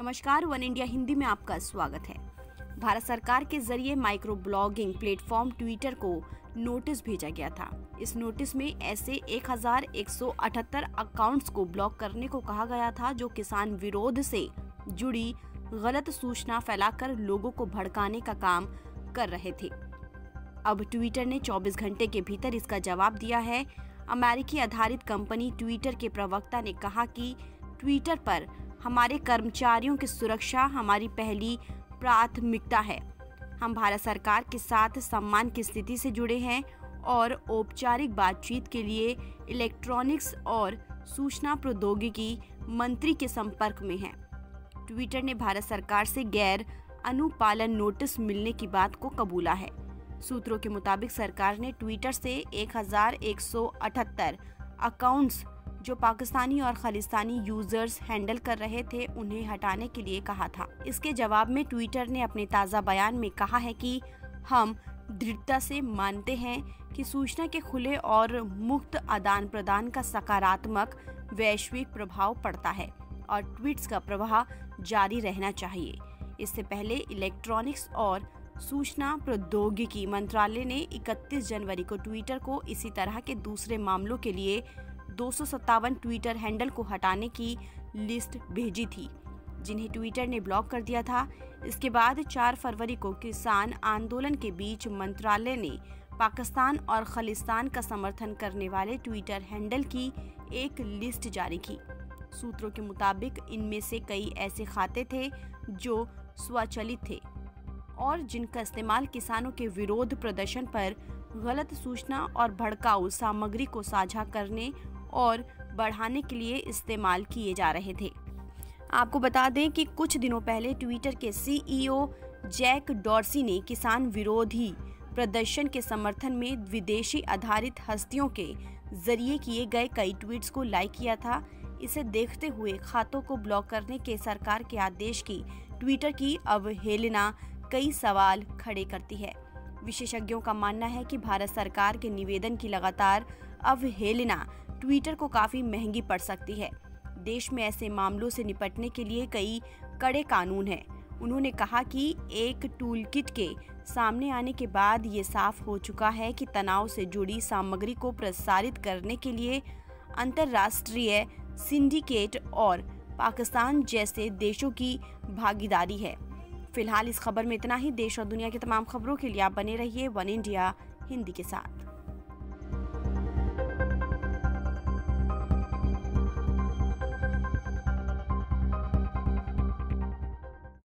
नमस्कार, one India Hindi में आपका स्वागत है। भारत सरकार के ज़रिए माइक्रो ब्लॉगिंग प्लेटफॉर्म ट्विटर को नोटिस भेजा गया था। इस नोटिस में ऐसे 1178 अकाउंट्स को ब्लॉक करने को कहा गया था, जो किसान विरोध से जुड़ी गलत सूचना फैलाकर लोगों को भड़काने का काम कर रहे थे। अब ट्विटर ने 24 घंटे के भीतर इसका जवाब दिया है। अमेरिकी आधारित कंपनी ट्विटर के प्रवक्ता ने कहा कि ट्विटर पर हमारे कर्मचारियों की सुरक्षा हमारी पहली प्राथमिकता है। हम भारत सरकार के साथ सम्मान की स्थिति से जुड़े हैं और औपचारिक बातचीत के लिए इलेक्ट्रॉनिक्स और सूचना प्रौद्योगिकी मंत्री के संपर्क में हैं। ट्विटर ने भारत सरकार से गैर अनुपालन नोटिस मिलने की बात को कबूला है। सूत्रों के मुताबिक सरकार ने ट्विटर से 1178 अकाउंट्स जो पाकिस्तानी और खालिस्तानी यूज़र्स हैंडल कर रहे थे, उन्हें हटाने के लिए कहा था। इसके जवाब में ट्विटर ने अपने ताज़ा बयान में कहा है कि हम दृढ़ता से मानते हैं कि सूचना के खुले और मुक्त आदान प्रदान का सकारात्मक वैश्विक प्रभाव पड़ता है और ट्वीट्स का प्रवाह जारी रहना चाहिए। इससे पहले इलेक्ट्रॉनिक्स और सूचना प्रौद्योगिकी मंत्रालय ने 31 जनवरी को ट्विटर को इसी तरह के दूसरे मामलों के लिए दो सौ सत्तावन ट्विटर हैंडल को हटाने की लिस्ट भेजी थी। जिन्हें ट्विटर ने ब्लॉक कर दिया था। इसके बाद 4 फरवरी को किसान आंदोलन के बीच मंत्रालय ने पाकिस्तान और खालिस्तान का समर्थन करने वाले ट्विटर हैंडल की एक लिस्ट जारी की। सूत्रों के मुताबिक इनमें से कई ऐसे खाते थे जो स्वचलित थे और जिनका इस्तेमाल किसानों के विरोध प्रदर्शन पर गलत सूचना और भड़काऊ सामग्री को साझा करने और बढ़ाने के लिए इस्तेमाल किए जा रहे थे। आपको बता दें कि कुछ दिनों पहले ट्विटर के सीईओ जैक डॉर्सी ने किसान विरोधी प्रदर्शन के समर्थन में विदेशी आधारित हस्तियों के ज़रिए किए गए कई ट्वीट्स को लाइक किया था। इसे देखते हुए खातों को ब्लॉक करने के सरकार के आदेश की ट्विटर की अवहेलना कई सवाल खड़े करती है। विशेषज्ञों का मानना है कि भारत सरकार के निवेदन की लगातार अवहेलना ट्विटर को काफ़ी महँगी पड़ सकती है। देश में ऐसे मामलों से निपटने के लिए कई कड़े कानून हैं। उन्होंने कहा कि एक टूल किट के सामने आने के बाद ये साफ़ हो चुका है कि तनाव से जुड़ी सामग्री को प्रसारित करने के लिए अंतर्राष्ट्रीय सिंडिकेट और पाकिस्तान जैसे देशों की भागीदारी है। फ़िलहाल इस खबर में इतना ही। देश और दुनिया की तमाम खबरों के लिए आप बने रहिए वन इंडिया हिंदी के साथ।